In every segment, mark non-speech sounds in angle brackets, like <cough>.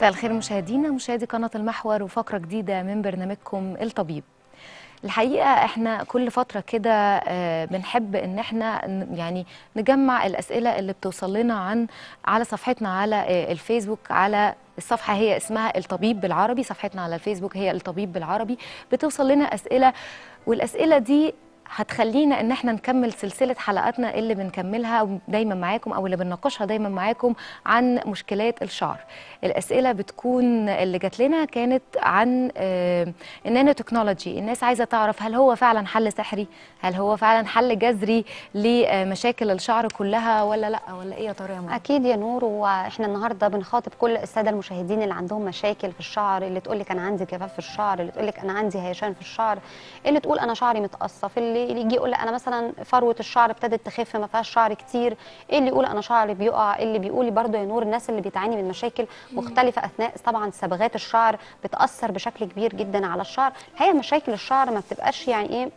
مساء الخير مشاهدينا. مشاهدي قناة المحور وفقرة جديدة من برنامجكم الطبيب. الحقيقة إحنا كل فترة كده آه، بنحب إن إحنا يعني نجمع الأسئلة اللي بتوصل لنا عن على صفحتنا على آه، الفيسبوك على الصفحة هي اسمها الطبيب بالعربي صفحتنا على الفيسبوك هي الطبيب بالعربي. بتوصل لنا أسئلة والأسئلة دي هتخلينا إن إحنا نكمل سلسلة حلقاتنا اللي بنكملها دايما معاكم أو اللي بنناقشها دايما معاكم عن مشكلات الشعر. الأسئلة بتكون اللي جات لنا كانت عن آه، النانو تكنولوجي الناس عايزة تعرف هل هو فعلا حل سحري؟ هل هو فعلا حل جذري لمشاكل الشعر كلها ولا لأ؟ ولا إيه يا ترى أكيد يا نور وإحنا النهارده بنخاطب كل السادة المشاهدين اللي عندهم مشاكل في الشعر اللي تقول لك أنا عندي جفاف في الشعر اللي تقول لك أنا عندي هيشان في الشعر اللي تقول أنا شعري متقصف اللي اللي يجي يقول أنا مثلا فروة الشعر ابتدت تخف ما فيهاش شعر كتير. إيه اللي يقول أنا شعري بيقع؟ اللي بيقول؟ برضه يا نور الناس اللي بتعاني من مشاكل مختلفة أثناء طبعا صبغات الشعر بتأثر بشكل كبير جدا على الشعر. هي مشاكل الشعر ما بتبقاش يعني إيه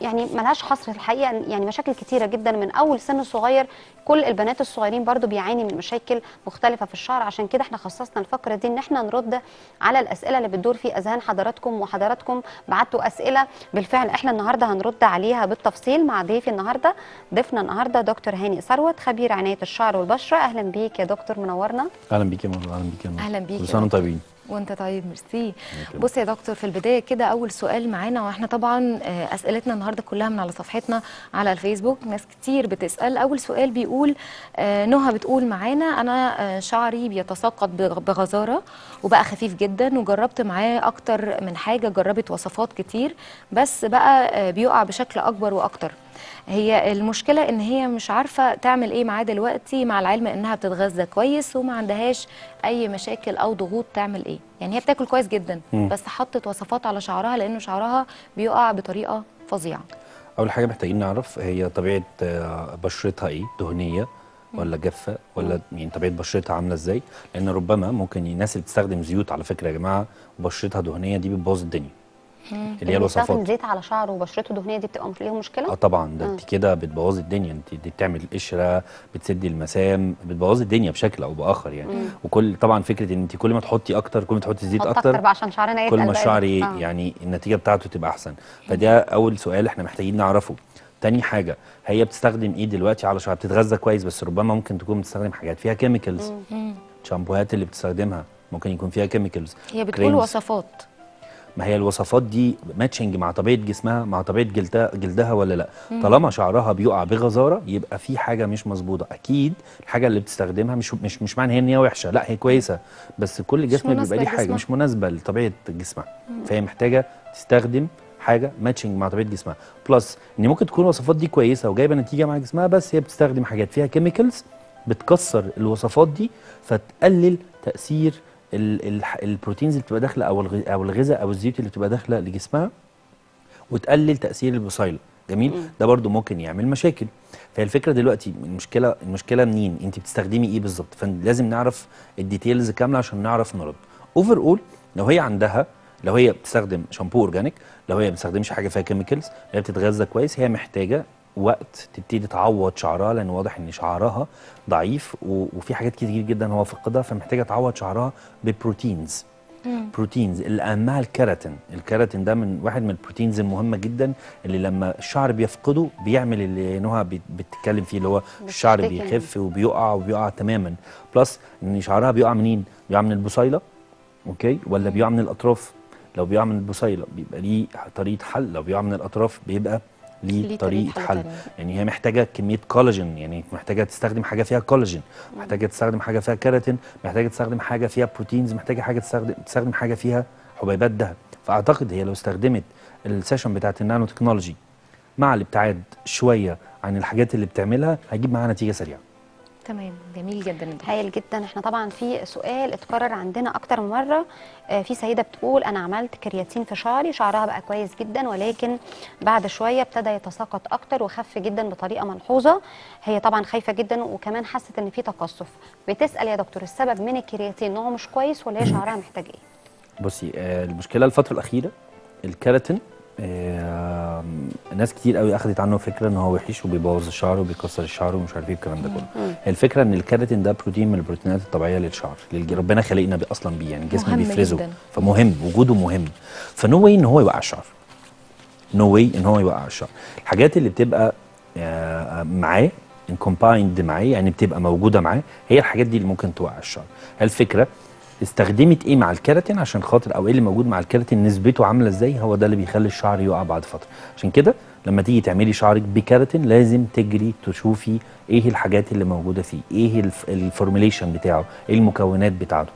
يعني ملهاش حصر الحقيقة. يعني مشاكل كتيرة جدا من أول سن صغير. كل البنات الصغيرين برضو بيعاني من مشاكل مختلفة في الشعر. عشان كده إحنا خصصنا الفقرة دي إن إحنا نرد على الأسئلة اللي بتدور في أذهان حضراتكم وحضراتكم. بعتوا أسئلة بالفعل إحنا النهارده هنرد عليها بالتفصيل مع ضيفي النهارده. ضيفنا النهارده دكتور هاني ثروت خبير عناية الشعر والبشرة. أهلا بيك يا دكتور منورنا. أهلا بيك يا مروه أهلا بيك يا نور أهلا بيك كل سنة وأنتم. طيبين. وانت طيب ميرسي. بص يا دكتور في البداية كده أول سؤال معانا وإحنا طبعا آه، أسئلتنا النهارده كلها من على صفحتنا على الفيسبوك. ناس كتير بتسأل. أول سؤال بيقول آه، نهى بتقول معانا أنا آه، شعري بيتساقط بغ- بغزارة وبقى خفيف جدا وجربت معاه أكتر من حاجة جربت وصفات كتير بس بقى بيقع بشكل أكبر وأكتر. هي المشكلة إن هي مش عارفة تعمل إيه معاه دلوقتي مع العلم إنها بتتغذى كويس وما عندهاش أي مشاكل أو ضغوط تعمل إيه. يعني هي بتاكل كويس جدا مم. بس حطت وصفات على شعرها لأنه شعرها بيقع بطريقة فظيعة. أول حاجة محتاجين نعرف هي طبيعة آه، بشرتها إيه؟ دهنية ولا جافة ولا يعني طبيعة بشرتها عاملة إزاي؟ لأن ربما ممكن الناس اللي بتستخدم زيوت على فكرة يا جماعة وبشرتها دهنية دي بتبوظ الدنيا. اللي هي بيستخدم الوصفات. زيت على شعره وبشرته دهنية دي بتبقى مش ليهم مشكلة؟ آه طبعا ده. انت كده بتبوظي الدنيا. انت دي بتعمل قشرة بتسدي المسام بتبوظي الدنيا بشكل أو بآخر يعني. وكل طبعا فكرة ان انت كل ما تحطي أكتر كل ما تحطي زيت أكتر أكتر بقى عشان شعرنا كل ما. الشعر آه. يعني النتيجة بتاعته تبقى أحسن. فده أول سؤال إحنا محتاجين نعرفه. تاني حاجة هي بتستخدم إيه دلوقتي على شعر؟ بتتغذى كويس بس ربما ممكن تكون بتستخدم حاجات فيها chemicals الشامبوهات اللي بتستخدمها ممكن يكون فيها chemicals هي بتقول وصفات. ما هي الوصفات دي matching مع طبيعة جسمها مع طبيعة جلدها جلدها ولا لأ؟ طالما شعرها بيقع بغزارة يبقى في حاجة مش مظبوطة. أكيد الحاجة اللي بتستخدمها مش مش مش معنى إن هي وحشة لأ هي كويسة بس كل جسم بيبقى ليه حاجة. مش مناسبة لطبيعة جسمها. فهي محتاجة تستخدم حاجة matching مع طبيعة جسمها. plus إن ممكن تكون الوصفات دي كويسة وجايبة نتيجة مع جسمها بس هي بتستخدم حاجات فيها chemicals بتكسر الوصفات دي فتقلل تأثير ال proteins اللي بتبقى داخلة أو أو الغذاء أو الزيوت اللي بتبقى داخلة لجسمها وتقلل تأثير البصيلة جميل؟ ده برضو ممكن يعمل مشاكل. فهي الفكرة دلوقتي المشكلة المشكلة منين؟ انت بتستخدمي إيه بالظبط؟ فلازم نعرف ال details كاملة عشان نعرف نرد. overall لو هي عندها لو هي بتستخدم شامبو organic لو هي ما بتستخدمش حاجة فيها chemicals لو هي بتتغذى كويس هي محتاجة وقت تبتدي تعوض شعرها لأن واضح إن شعرها ضعيف وفي حاجات كتير جدا هو فقدها فمحتاجة تعوض شعرها ب proteins. proteins. اللي اهمها الكيراتين الكيراتين ده من واحد من ال proteins المهمة جدا اللي لما الشعر بيفقده بيعمل اللي نهى بت- بتتكلم فيه اللي هو الشعر. بيخف وبيقع وبيقع تماما. plus إن شعرها بيقع منين؟ بيقع من البصيلة. okay؟ ولا بيقع من الأطراف. لو بيقع من البصيلة بيبقى ليه طريقة حل. لو بيقع من الأطراف بيبقى ليه طريقة طريقة حل. يعني هي محتاجة كمية كولاجين يعني محتاجة تستخدم حاجة فيها كولاجين محتاجة تستخدم حاجة فيها كيراتين محتاجة تستخدم حاجة فيها proteins محتاجة حاجة تستخدم تستخدم حاجة فيها حبيبات دهب. فأعتقد هي لو استخدمت ال session بتاعت النانو تكنولوجي مع الابتعاد شوية عن الحاجات اللي بتعملها هيجيب معاها نتيجة سريعة. تمام. جميل جدا هايل جدا. إحنا طبعا في سؤال اتكرر عندنا أكتر من مرة. آه، في سيده بتقول أنا عملت كرياتين في شعري. شعرها بقى كويس جدا ولكن بعد شوية ابتدى يتساقط أكتر وخف جدا بطريقة ملحوظة. هي طبعا خايفة جدا وكمان حست إن في تقصف. بتسأل يا دكتور السبب من الكرياتين نوعه مش كويس ولا هي شعرها محتاج إيه؟ بصي آه المشكلة الفترة الأخيرة الكيراتين ناس كتير قوي اخذت عنه فكرة إن هو وحش وبيبوظ الشعر وبيكسر الشعر ومش عارف إيه الكلام ده كله. الفكرة إن الكيراتين ده بروتين من البروتينات الطبيعية للشعر. اللي ربنا خلقنا أصلا بيه يعني الجسم بيفرزه. جداً. فمهم وجوده مهم. ف no way إن هو يوقع الشعر. no way إن هو يوقع الشعر. الحاجات اللي بتبقى آه، معاه combined معاه يعني بتبقى موجودة معاه هي الحاجات دي اللي ممكن توقع الشعر. الفكرة استخدمت إيه مع الكيراتين؟ عشان خاطر أو إيه اللي موجود مع الكيراتين؟ نسبته عاملة إزاي؟ هو ده اللي بيخلي الشعر يقع بعد فترة. عشان كده لما تيجي تعملي شعرك بكيراتين لازم تجري تشوفي إيه الحاجات اللي موجودة فيه إيه الف- ال formulation بتاعه إيه المكونات بتاعته.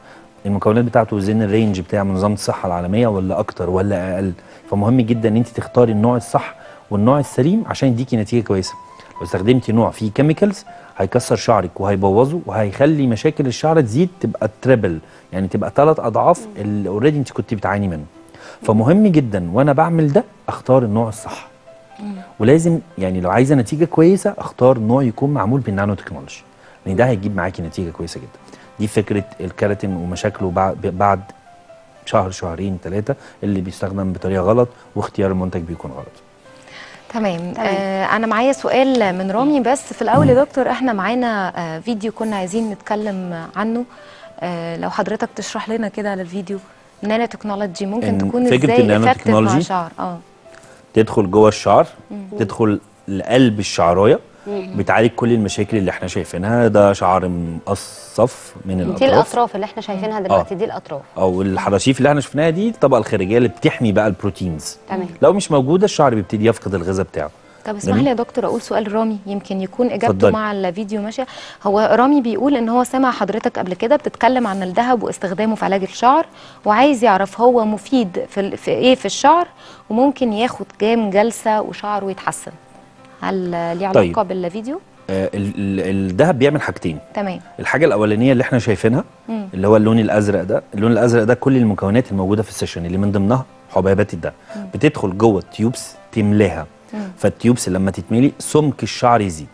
المكونات بتاعته within ال range بتاع منظمة الصحة العالمية ولا أكتر ولا أقل. فمهم جدا إن انت تختاري النوع الصح والنوع السليم عشان يديكي نتيجة كويسة. لو استخدمتي نوع فيه chemicals هيكسر شعرك وهيبوظه وهيخلي مشاكل الشعر تزيد تبقى triple يعني تبقى ثلاث أضعاف اللي already انت كنت بتعاني منه. فمهم جدا وأنا بعمل ده أختار النوع الصح. ولازم يعني لو عايزة نتيجة كويسة أختار نوع يكون معمول بالنانو تكنولوجي لأن ده هيجيب معاكي نتيجة كويسة جدا. دي فكرة الكيراتين ومشاكله بعد بعد شهر شهرين ثلاثة اللي بيستخدم بطريقة غلط واختيار المنتج بيكون غلط. تمام. تمام. آه أنا معايا سؤال من رامي بس في الأول يا دكتور إحنا معانا آه فيديو كنا عايزين نتكلم عنه. آه لو حضرتك تشرح لنا كده على الفيديو نانو تكنولوجي ممكن تكون إزاي effective مع الشعر آه. تدخل جوه الشعر تدخل لقلب الشعراية بتعالج كل المشاكل اللي إحنا شايفينها. ده شعر مقصف من دي الأطراف. الأطراف اللي إحنا شايفينها دلوقتي دي الأطراف. أو الحراشيف اللي إحنا شفناها دي الطبقة الخارجية اللي بتحمي بقى ال proteins. تمام. لو مش موجودة الشعر بيبتدي يفقد الغذاء بتاعه. طب اسمح. لي يا دكتور أقول سؤال رامي يمكن يكون إجابته. مع الفيديو ماشية. هو رامي بيقول إن هو سمع حضرتك قبل كده بتتكلم عن الذهب واستخدامه في علاج الشعر وعايز يعرف هو مفيد في, في إيه في الشعر وممكن ياخد كام جلسة وشعره يتحسن. هل آه، ليه علاقة طيب. بالفيديو؟ آه ال- ال- الذهب بيعمل حاجتين. تمام. الحاجة الأولانية اللي إحنا شايفينها مم. اللي هو اللون الأزرق ده. اللون الأزرق ده كل المكونات الموجودة في السيشن اللي من ضمنها حبيبات الدهب بتدخل جوه ال tubes تملاها. فال tubes لما تتملي سمك الشعر يزيد.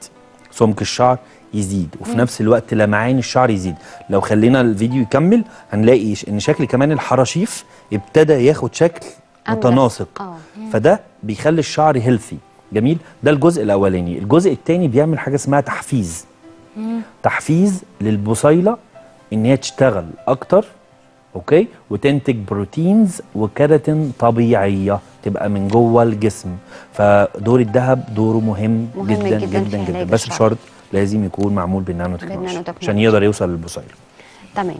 سمك الشعر يزيد. وفي نفس الوقت لمعان الشعر يزيد. لو خلينا الفيديو يكمل هنلاقي إن شكل كمان الحراشيف ابتدى ياخد شكل. متناسق. آه فده بيخلي الشعر healthy جميل. ده الجزء الأولاني. الجزء الثاني بيعمل حاجة اسمها تحفيز. تحفيز للبصيلة إن هي تشتغل أكتر okay؟ وتنتج proteins وكيراتين طبيعية تبقى من جوه الجسم. فدور الذهب دوره مهم, مهم جدا جداً جدا جدا. بس. بشرط لازم يكون معمول بالنانو تكنولوجي. عشان يقدر يوصل للبصيلة. تمام.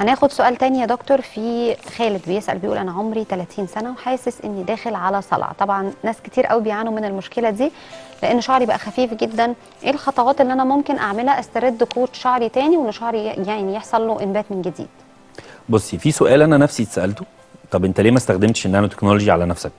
هناخد سؤال تاني يا دكتور. في خالد بيسأل بيقول أنا عمري 30 سنة وحاسس إني داخل على صلع. طبعا ناس كتير قوي بيعانوا من المشكلة دي لأن شعري بقى خفيف جدا. إيه الخطوات اللي أنا ممكن أعملها أسترد قوة شعري تاني وإن شعري يعني يحصل له إنبات من جديد؟ بصي في سؤال أنا نفسي اتسألته. طب أنت ليه ما استخدمتش النانو تكنولوجي على نفسك؟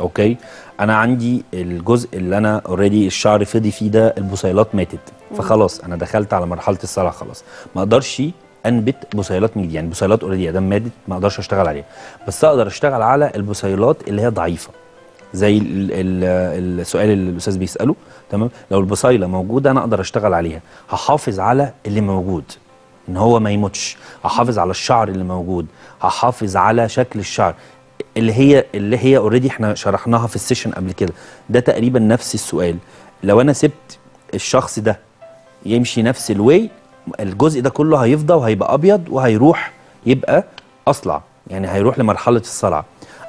أوكي؟ أنا عندي الجزء اللي أنا already الشعر فضي فيه ده البصيلات ماتت. فخلاص أنا دخلت على مرحلة الصلع خلاص. ما أقدرش أنبت بصيلات من جديد يعني البصيلات already ادام ماتت ما أقدرش أشتغل عليها. بس أقدر أشتغل على البصيلات اللي هي ضعيفة. زي ال ال السؤال اللي الأستاذ بيسأله تمام؟ لو البصيله موجودة أنا أقدر أشتغل عليها. هحافظ على اللي موجود إن هو ما يموتش. هحافظ على الشعر اللي موجود. هحافظ على شكل الشعر. اللي هي اللي هي already إحنا شرحناها في ال session قبل كده. ده تقريبا نفس السؤال. لو أنا سبت الشخص ده يمشي نفس ال way الجزء ده كله هيفضى وهيبقى أبيض وهيروح يبقى أصلع يعني هيروح لمرحلة الصلع.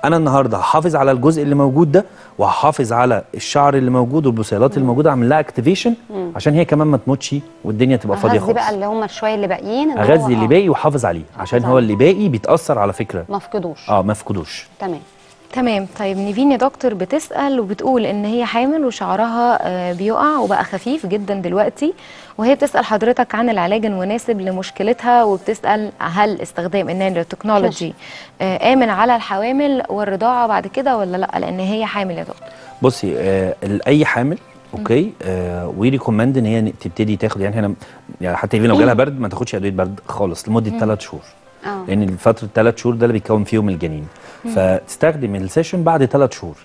أنا النهارده هحافظ على الجزء اللي موجود ده وهحافظ على الشعر اللي موجود والبصيلات اللي موجودة اعمل لها activation عشان هي كمان ما تموتش والدنيا تبقى فاضية أغذي بقى خالص. اللي هم الشوية اللي باقيين أغذي اللي آه، باقي واحافظ عليه عشان هو. اللي باقي بيتأثر على فكرة. ما فقدوش آه ما فقدوش تمام. تمام. طيب نيفين يا دكتور بتسأل وبتقول إن هي حامل وشعرها آه، بيقع وبقى خفيف جدا دلوقتي وهي بتسأل حضرتك عن العلاج المناسب لمشكلتها وبتسأل هل استخدام النانو تكنولوجي آه، آمن على الحوامل والرضاعة بعد كده ولا لأ؟ لأن هي حامل يا دكتور. بصي آه أي حامل أوكي؟ آه we recommend إن هي تبتدي تاخد يعني إحنا يعني حتى لو جالها برد ما تاخدش ادويه برد خالص لمدة ثلاث شهور. آه. لأن فتره ثلاث شهور ده اللي بيتكون فيهم الجنين. فتستخدم ال session بعد ثلاث شهور.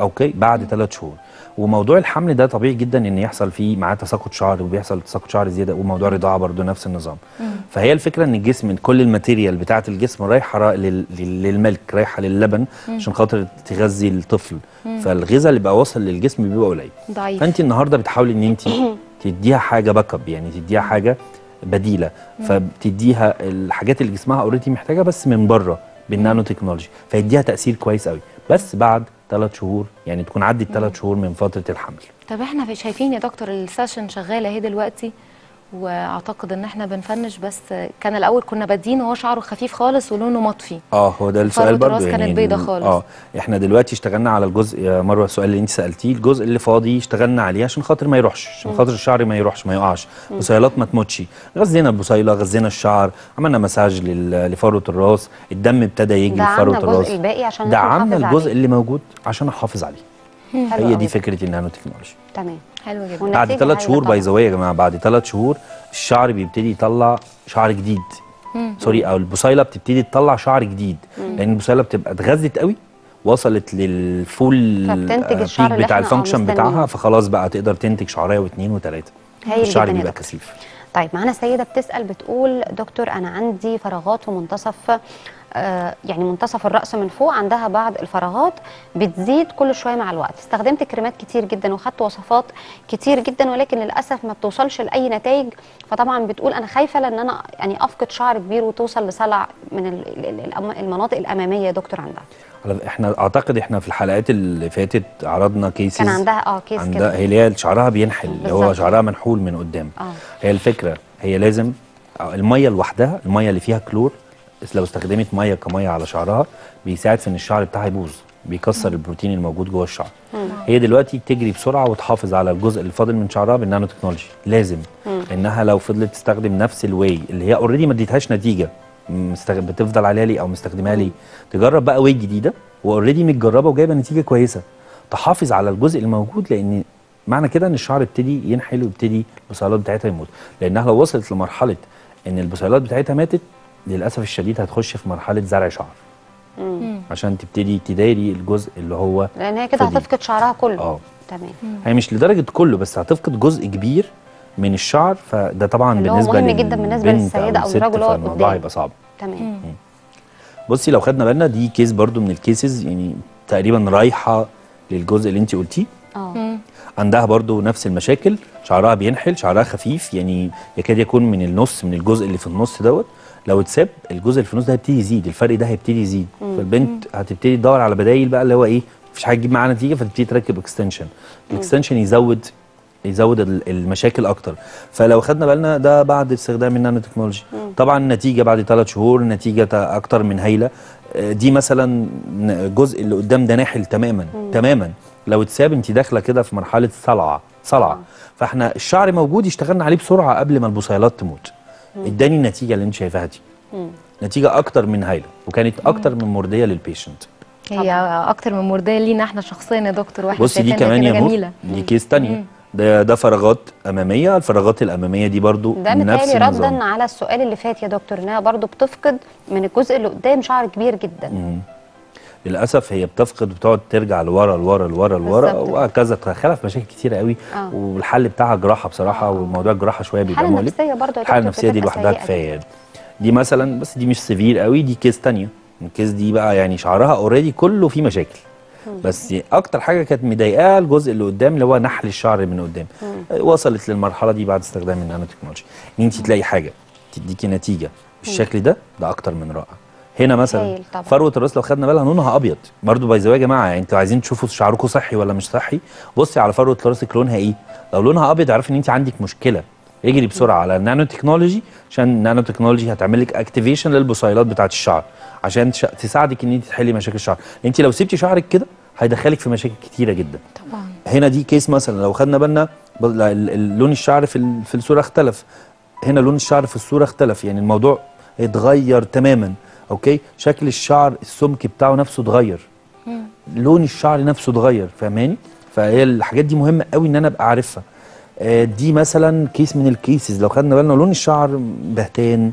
أوكي؟ بعد ثلاث شهور. وموضوع الحمل ده طبيعي جدا إن يحصل فيه معاه تساقط شعر وبيحصل تساقط شعر زيادة وموضوع الرضاعه برضه نفس النظام. فهي الفكرة إن الجسم كل ال material بتاعة الجسم رايحة را- لل- لل- للملك رايحة للبن عشان خاطر تغذي الطفل. فالغذاء اللي بقى واصل للجسم بيبقى قليل. ضعيف. فانت النهارده بتحاولي إن انت <coughs> تديها حاجة backup يعني تديها حاجة بديلة. فبتديها الحاجات اللي جسمها already محتاجها بس من بره. بالنانو تكنولوجي فيديها تأثير كويس قوي بس بعد ثلاث شهور يعني تكون عدت ثلاث شهور من فترة الحمل. طب إحنا في- شايفين يا دكتور ال session شغالة أهي دلوقتي. واعتقد ان إحنا بنفنش بس كان الأول كنا بادين وهو شعره خفيف خالص ولونه مطفي. آه هو ده السؤال برضه كانت يعني بيضة ال- خالص. آه إحنا دلوقتي اشتغلنا على الجزء يا مروة السؤال اللي انت سألتيه الجزء اللي فاضي اشتغلنا عليه عشان خاطر ما يروحش عشان خاطر الشعر ما يروحش ما يقعش. بصيلات ما تموتش. غذينا البصيلة غذينا الشعر عملنا مساج لفروه الراس الدم ابتدى يجري دعمنا لفروه الجزء الراس. الباقي عشان دعمنا الجزء عليه. اللي موجود عشان احافظ عليه. هي دي. فكرة النانو تكنولوجي تمام. حلو جدا. بعد ثلاث شهور. by the يا جماعة بعد ثلاث شهور الشعر بيبتدي يطلع شعر جديد. sorry أو البصيله بتبتدي تطلع شعر جديد. لأن البصيله بتبقى اتغذت قوي وصلت لل full فبتنتج آه، الشعر peak اللي بتاع ال function. بتاعها فخلاص بقى تقدر تنتج شعرية واثنين وثلاثه الشعر بيبقى. كثيف. طيب معانا سيدة بتسأل بتقول دكتور أنا عندي فراغات في منتصف آه يعني منتصف الرأس من فوق عندها بعض الفراغات بتزيد كل شوية مع الوقت. استخدمت كريمات كتير جدا وخدت وصفات كتير جدا ولكن للأسف ما بتوصلش لأي نتائج. فطبعا بتقول أنا خايفة لأن أنا يعني أفقد شعر كبير وتوصل لصلع من المناطق الأمامية يا دكتور عندها إحنا أعتقد إحنا في الحلقات اللي فاتت عرضنا cases. كان عندها آه case عندها كده. هي شعرها بينحل اللي هو. شعرها منحول من قدام. آه. هي الفكرة هي لازم المية لوحدها المية اللي فيها كلور لو استخدمت مية كمية على شعرها بيساعد في إن الشعر بتاعها يبوظ بيكسر البروتين الموجود جوه الشعر. هي دلوقتي تجري بسرعة وتحافظ على الجزء اللي فاضل من شعرها بالنانو تكنولوجي. لازم إنها لو فضلت تستخدم نفس ال way اللي هي already ما اديتهاش نتيجة مستغ... بتفضل عليها ليه أو مستخدمها ليه؟ تجرب بقى way جديدة و already متجربة وجايبة نتيجة كويسة. تحافظ على الجزء الموجود لأن معنى كده إن الشعر ابتدي ينحل ويبتدي البصيلات بتاعتها يموت. لأنها لو وصلت لمرحلة إن البصيلات بتاعتها ماتت للأسف الشديد هتخش في مرحلة زرع شعر. عشان تبتدي تداري الجزء اللي هو لأن هي كده. هتفقد شعرها كله. آه. تمام. هي مش لدرجة كله بس هتفقد جزء كبير من الشعر فده طبعا اللي هو بالنسبة مهم جدا للسيدة أو الست، الرجل هو فالموضوع قدام. هيبقى صعب. تمام. بصي لو خدنا بالنا دي case برضو من ال cases يعني تقريبا رايحة للجزء اللي انت قلتيه. آه. عندها برضو نفس المشاكل شعرها بينحل شعرها خفيف يعني يكاد يكون من النص من الجزء اللي في النص دوت. لو اتساب الجزء اللي في النص ده هيبتدي يزيد الفرق ده هيبتدي يزيد. فالبنت هتبتدي تدور على بدايل بقى اللي هو إيه مفيش حاجة تجيب معاها نتيجة فتبتدي تركب extension ال extension يزود يزود ال- المشاكل أكتر. فلو خدنا بالنا ده بعد استخدام النانو تكنولوجي طبعا النتيجه بعد ثلاث شهور نتيجة أكتر من هايلة. آه، دي مثلا الجزء اللي قدام ده ناحل تماما تماما. لو اتساب انت داخلة كده في مرحلة صلعة صلعة. آه. فاحنا الشعر موجود اشتغلنا عليه بسرعة قبل ما البصيلات تموت. اداني النتيجة اللي انت شايفاها دي. نتيجة أكتر من هايلة وكانت أكتر من مرضية لل patient هي أكتر من مرضية لينا إحنا شخصيا يا دكتور وإحنا بصي دي كمان يا نور جميلة. دي case تانية. ده ده فراغات أمامية. الفراغات الأمامية دي برضو ده نفس النظام. ردا على السؤال اللي فات يا دكتور إنها برضو بتفقد من الجزء اللي قدام شعر كبير جدا. مم. للأسف هي بتفقد وبتقعد ترجع لورا لورا لورا لورا. وهكذا تدخلها في مشاكل كتيرة قوي. آه. والحل بتاعها جراحة بصراحة وموضوع الجراحة شوية بيبقى مؤلم النفسية برضو يا الحالة النفسية دي لوحدها كفاية. دي مثلا بس دي مش severe قوي دي case تانية. ال case دي بقى يعني شعرها already كله فيه مشاكل. بس أكتر حاجة كانت مضايقاها الجزء اللي قدام اللي هو نحل الشعر من قدام. وصلت للمرحلة دي بعد استخدام النانو تكنولوجي ان انت تلاقي حاجة تديكي نتيجة بالشكل ده ده أكتر من رائع. هنا مثلا. فروه الراس لو خدنا بالها لونها أبيض. برضو باي يا جماعة يعني أنتوا عايزين تشوفوا شعركم صحي ولا مش صحي؟ بصي على فروه راسك لونها إيه؟ لو لونها أبيض اعرفي إن انت عندك مشكلة. اجري بسرعة على النانو تكنولوجي عشان النانو تكنولوجي هتعمل لك activation للبصيلات بتاعة الشعر. عشان تساعدك إن انت تحلي مشاكل الشعر. انت لو سبتي شعرك كده هيدخلك في مشاكل كتيرة جدا. طبعا. هنا دي case مثلا لو خدنا بالنا لون الشعر في في الصورة اختلف. هنا لون الشعر في الصورة اختلف. يعني الموضوع اتغير تماما. okay؟ شكل الشعر السمك بتاعه نفسه اتغير. لون الشعر نفسه اتغير فاهماني؟ فهي الحاجات دي مهمة قوي إن أنا أبقى عارفها. آه، دي مثلا case من ال cases لو خدنا بالنا لون الشعر بهتان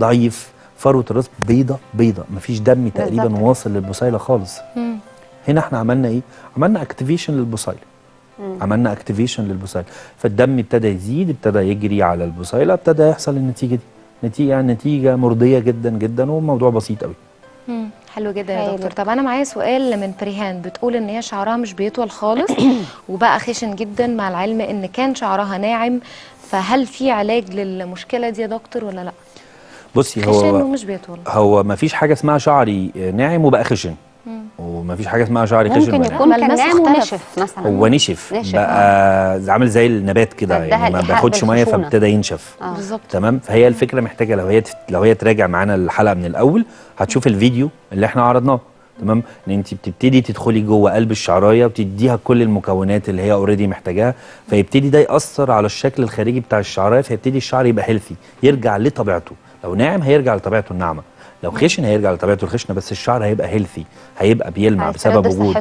ضعيف فروة الراس بيضة بيضة. مفيش دم تقريبا. واصل للبصيله خالص. هنا إحنا عملنا إيه؟ عملنا activation للبصيله عملنا activation للبصيله فالدم ابتدى يزيد ابتدى يجري على البصيله ابتدى يحصل النتيجة دي. نتيجه نتيجة مرضية جدا جدا والموضوع بسيط قوي. حلو جدا يا. دكتور. طب أنا معايا سؤال من بريهان بتقول إن هي شعرها مش بيطول خالص <coughs> وبقى خشن جدا مع العلم إن كان شعرها ناعم. فهل في علاج للمشكلة دي يا دكتور ولا لأ؟ بصي خشن هو ومش بيطول. هو ما فيش حاجة اسمها شعري ناعم وبقى خشن. وما فيش حاجة اسمها شعري خشن ممكن. يكون كان اختلف. ونشف مثلا هو نشف نشف، بقى عامل زي النبات كده فادها يعني ما بياخدش مية. فابتدى ينشف آه. بالظبط تمام فهي الفكرة محتاجة لو هي. لو هي تراجع معانا الحلقة من الأول هتشوف الفيديو اللي إحنا عرضناه تمام إن انت بتبتدي تدخلي جوه قلب الشعراية وتديها كل المكونات اللي هي already محتاجاها فيبتدي ده يأثر على الشكل الخارجي بتاع الشعراية فيبتدي الشعر يبقى healthy يرجع لطبيعته لو ناعم هيرجع لطبيعته الناعمة لو خشن هيرجع لطبيعته الخشنة بس الشعر هيبقى healthy هيبقى بيلمع بسبب وجود.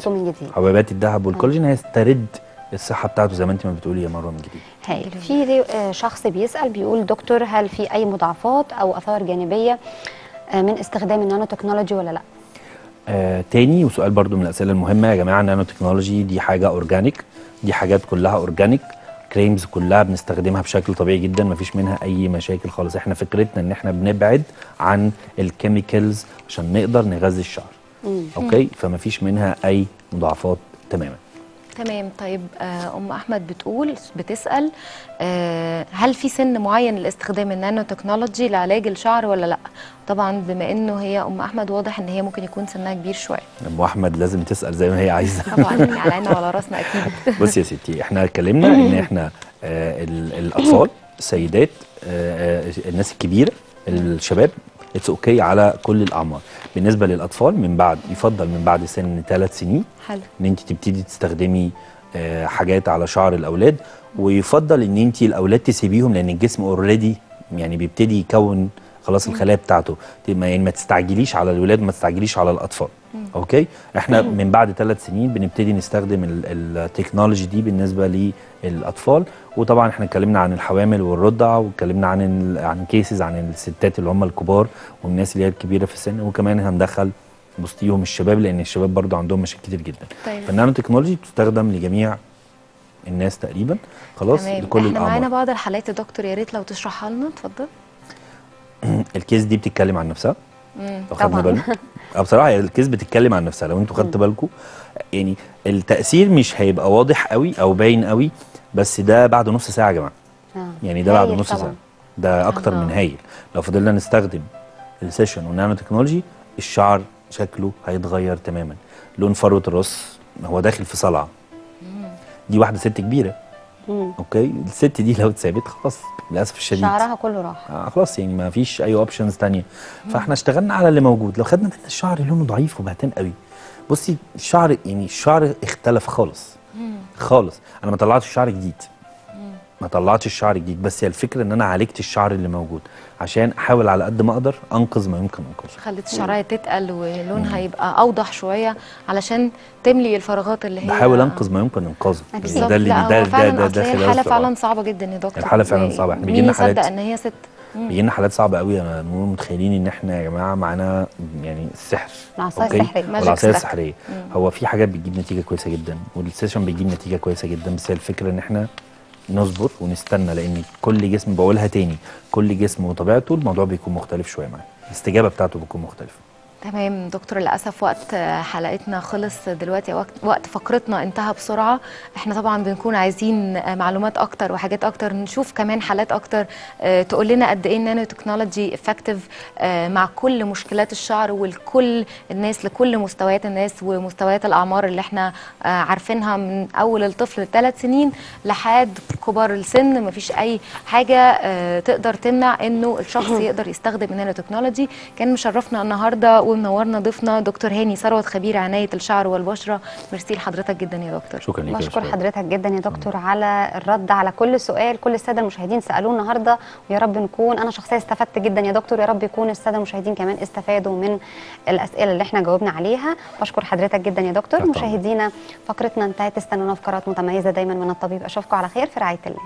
حبيبات الذهب والكولاجين هيسترد الصحة بتاعته زي ما انت ما بتقولي يا مروه من جديد هايل. في آه، شخص بيسأل بيقول دكتور هل في أي مضاعفات أو آثار جانبية آه، من استخدام النانو تكنولوجي ولا لا؟ آه تاني وسؤال برضو من الأسئلة المهمة يا جماعة النانو تكنولوجي دي حاجة organic دي حاجات كلها organic creams كلها بنستخدمها بشكل طبيعي جدا مفيش منها أي مشاكل خالص. إحنا فكرتنا إن إحنا بنبعد عن ال chemicals عشان نقدر نغذي الشعر. okay؟ فمفيش منها أي مضاعفات تماما. تمام. طيب آه، أم أحمد بتقول بتسأل آه، هل في سن معين لاستخدام النانو تكنولوجي لعلاج الشعر ولا لأ؟ طبعا بما إنه هي أم أحمد واضح إن هي ممكن يكون سنها كبير شوية. أم أحمد لازم تسأل زي ما هي عايزة. <laughs> طبعا يعني على عيننا وعلى راسنا أكيد. <laughs> بصي يا ستي إحنا اتكلمنا إن إحنا آه ال- الأطفال السيدات الناس الكبيرة الشباب it's okay على كل الأعمار. بالنسبة للأطفال من بعد يفضل من بعد سن ثلاث سنين حلو. إن انت تبتدي تستخدمي آه حاجات على شعر الأولاد ويفضل إن انت الأولاد تسيبيهم لأن الجسم already يعني بيبتدي يكون خلاص الخلايا بتاعته. يعني ما تستعجليش على الولاد ما تستعجليش على الأطفال. okay؟ إحنا من بعد ثلاث سنين بنبتدي نستخدم ال- ال technology دي بالنسبة للأطفال. وطبعا إحنا اتكلمنا عن الحوامل والرضع واتكلمنا عن ال- عن cases عن الستات اللي هم الكبار والناس اللي هي الكبيرة في السن. وكمان هندخل وسطيهم الشباب لأن الشباب برضو عندهم مشاكل كتير جدا. طيب. فالنانو تكنولوجي بتستخدم لجميع الناس تقريبا. خلاص تمام. لكل إحنا معانا الاعمار بعض الحالات يا دكتور يا ريت لو تشرحها لنا اتفضل. <clears throat> ال case دي بتتكلم عن نفسها. مم. لو خدنا طبعاً. <laughs> بصراحة هي ال case بتتكلم عن نفسها لو أنتوا خدتوا بالكم يعني التأثير مش هيبقى واضح قوي أو باين قوي بس ده بعد نص ساعة يا جماعة. آه. يعني ده بعد نص طبعاً. ساعه ده أكتر من. هايل. لو فضلنا نستخدم ال session والنانو تكنولوجي الشعر شكله هيتغير تماما. لون فروة الرأس هو داخل في صلعة. دي واحدة ست كبيرة. مم. okay؟ الست دي لو اتسابت خلاص للأسف الشديد. شعرها كله راح. آه خلاص يعني ما فيش أي options تانية. فإحنا اشتغلنا على اللي موجود. لو خدنا بالنا الشعر لونه ضعيف وبهتان قوي. بصي الشعر يعني الشعر اختلف خالص. خالص. أنا ما طلعتش شعر جديد. ما طلعتش الشعر جديد. بس هي الفكرة إن أنا عالجت الشعر اللي موجود. عشان أحاول على قد ما أقدر أنقذ ما يمكن انقاذه خلت الشعرايه تتقل ولونها يبقى أوضح شوية علشان تملي الفراغات اللي هي بحاول أنقذ ما يمكن انقاذه بالظبط ده اللي ده ده ده داخل الحاله. فعلا صعبة جدا يا دكتور. الحالة فعلاً يعني صعبة. إحنا مين بيجيلنا حالات- إن هي ست؟ بيجي لنا حالات صعبة قوي. نور متخيلين إن إحنا يا جماعة معانا يعني السحر. Magic والعصايه stick. السحرية. هو في حاجات بتجيب نتيجة كويسة جدا والسيشن بيجيب نتيجة كويسة جدا بس هي الفكرة إن إحنا نصبر ونستنى لأن كل جسم بقولها تاني كل جسم وطبيعته الموضوع بيكون مختلف شوية معاه. الاستجابة بتاعته بتكون مختلفة. تمام دكتور للأسف وقت حلقتنا خلص دلوقتي وقت, وقت فقرتنا انتهى بسرعة. إحنا طبعا بنكون عايزين معلومات أكتر وحاجات أكتر نشوف كمان حالات أكتر. آه تقول لنا قد إيه ال nanotechnology effective مع كل مشكلات الشعر ولكل الناس لكل مستويات الناس ومستويات الأعمار اللي إحنا آه عارفينها من أول الطفل لثلاث سنين لحد كبار السن. مفيش أي حاجة آه تقدر تمنع إنه الشخص <laughs> يقدر يستخدم النانو تكنولوجي كان مشرفنا النهارده ومنورنا ضيفنا دكتور هاني ثروت خبير عناية الشعر والبشرة. ميرسي لحضرتك جدا يا دكتور. شكرا ليك يا بشكر. حضرتك جدا يا دكتور على الرد على كل سؤال. كل السادة المشاهدين سألوه النهارده ويا رب نكون أنا شخصيا استفدت جدا يا دكتور. يا رب يكون السادة المشاهدين كمان استفادوا من الأسئلة اللي إحنا جاوبنا عليها. بشكر حضرتك جدا يا دكتور. طبعاً. مشاهدينا فقرتنا انتهت. استنونا فقرات متميزة دايما من الطبيب أشوفكم على خير في رعاية الله.